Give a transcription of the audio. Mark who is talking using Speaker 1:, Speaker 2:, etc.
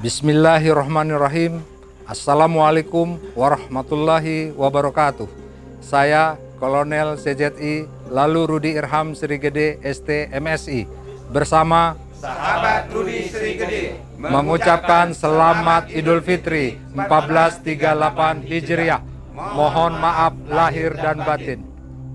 Speaker 1: Bismillahirrahmanirrahim. Assalamualaikum warahmatullahi wabarakatuh. Saya Kolonel CJI Lalu Rudi Irham Srigede ST MSI bersama
Speaker 2: sahabat Rudi Srigede
Speaker 1: mengucapkan selamat Idul Fitri 1438 Hijriah. Mohon maaf lahir dan batin.